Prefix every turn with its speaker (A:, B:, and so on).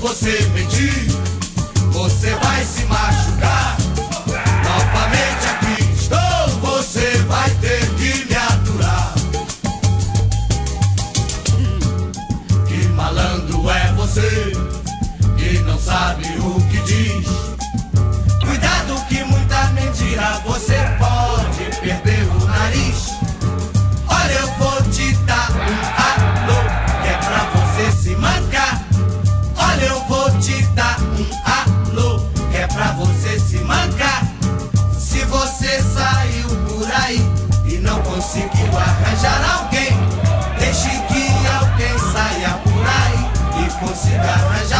A: você mentir, você vai se machucar. Novamente aqui estou, você vai ter que me aturar. Que malandro é você, que não sabe o que diz. arranjar alguém. Deixe que alguém saia por aí e consiga arranjar.